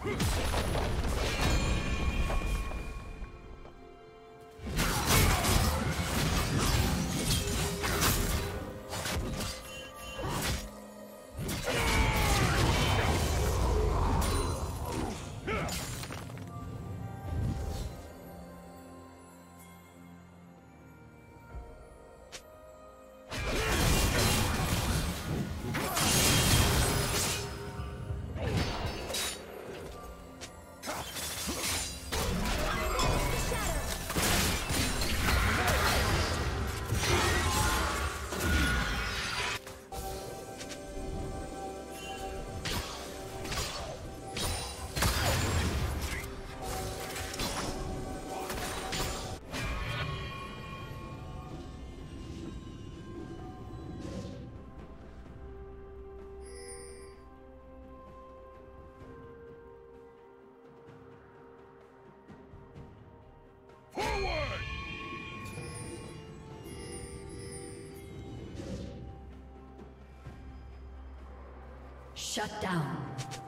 Huh. Shut down.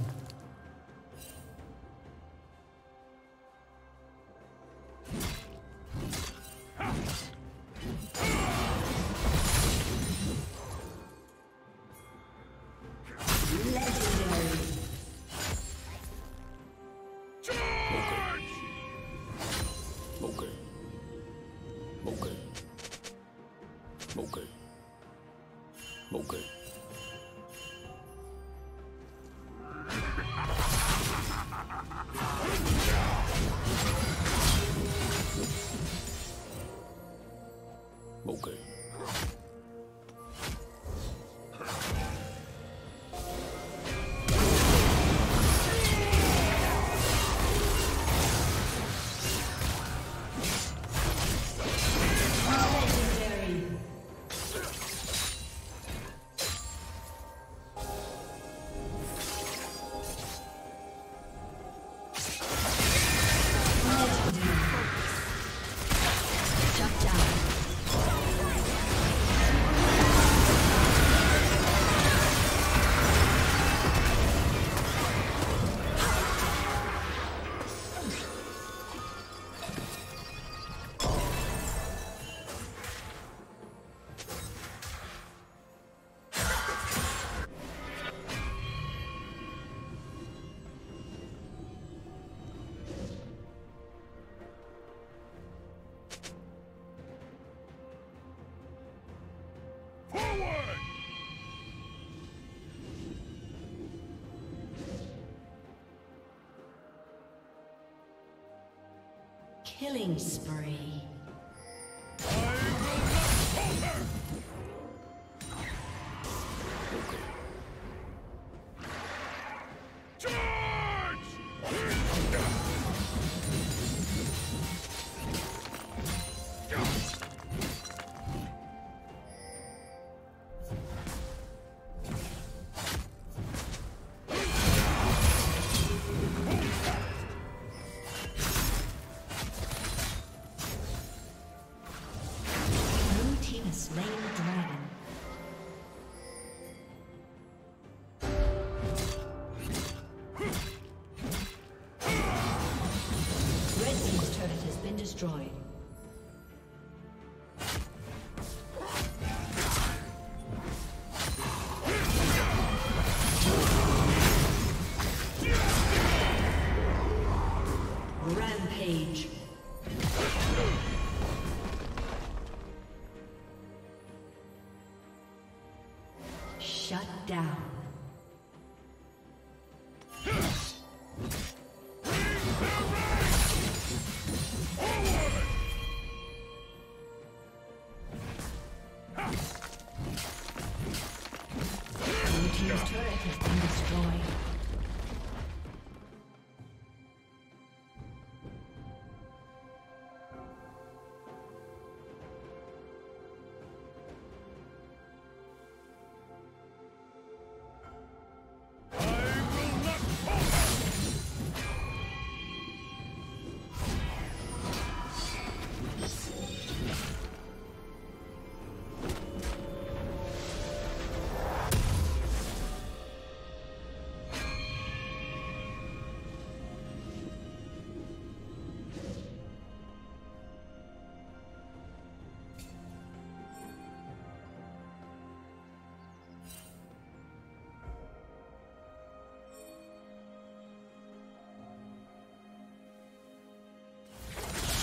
Killing spree. Down.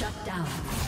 Shut down.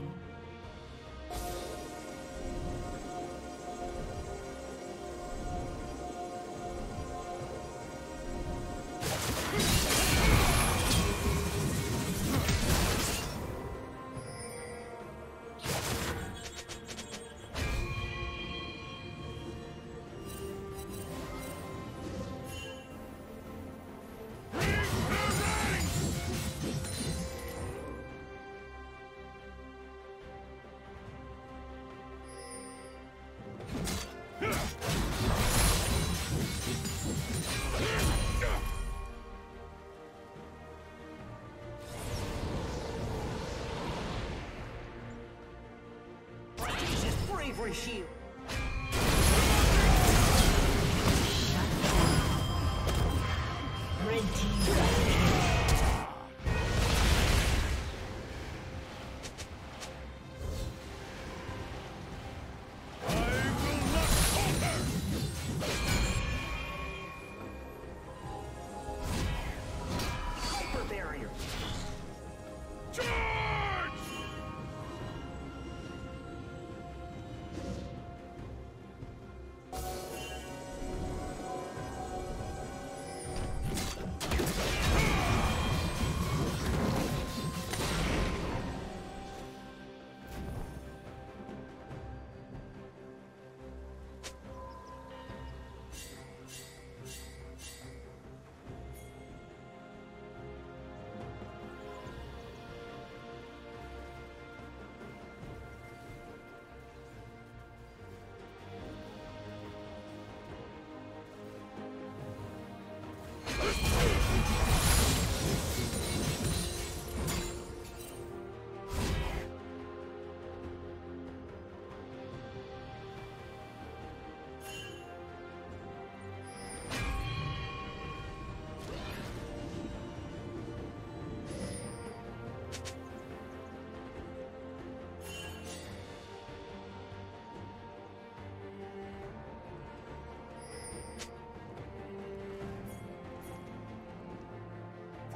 for shield.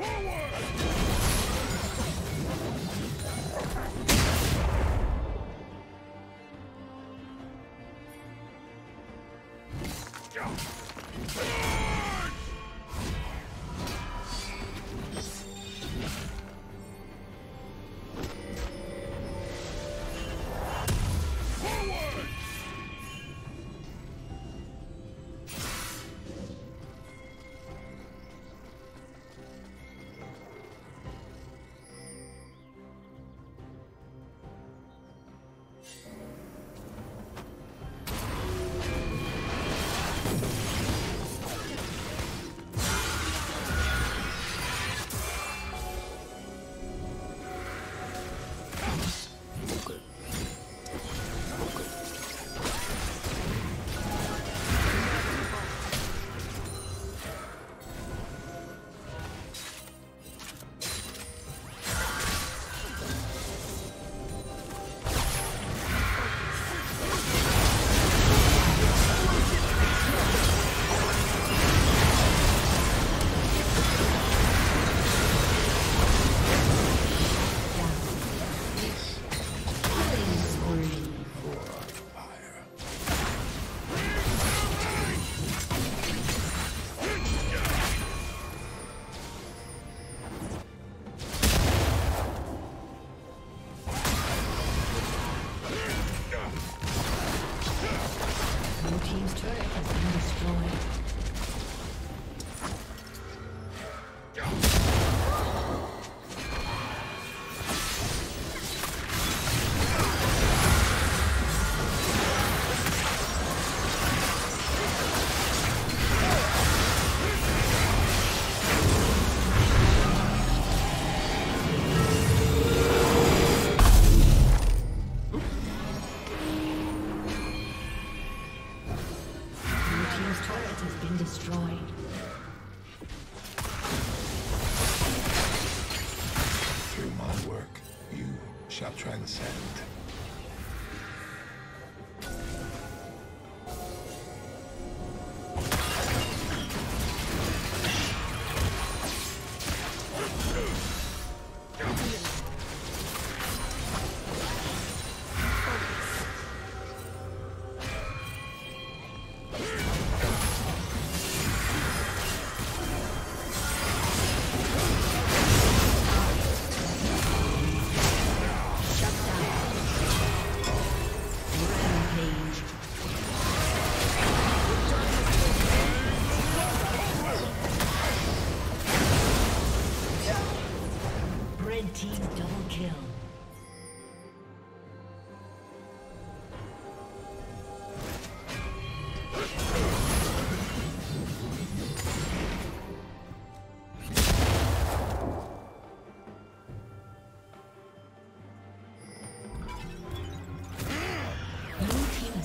Okay. transcend.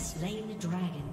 slain the dragon.